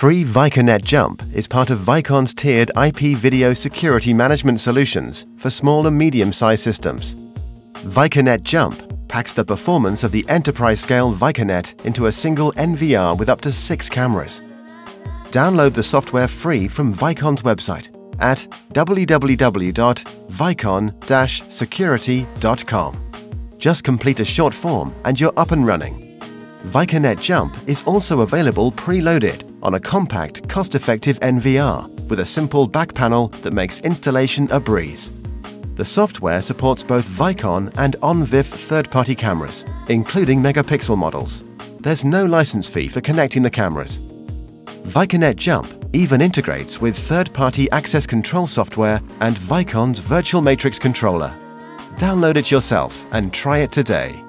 Free ViconNet Jump is part of Vicon's tiered IP video security management solutions for small and medium-sized systems. ViconNet Jump packs the performance of the enterprise-scale ViconNet into a single NVR with up to six cameras. Download the software free from Vicon's website at www.vicon-security.com. Just complete a short form and you're up and running. ViconNet Jump is also available preloaded on a compact, cost-effective NVR with a simple back panel that makes installation a breeze. The software supports both Vicon and ONVIF third-party cameras, including megapixel models. There's no license fee for connecting the cameras. ViconNet Jump even integrates with third-party access control software and Vicon's Virtual Matrix controller. Download it yourself and try it today.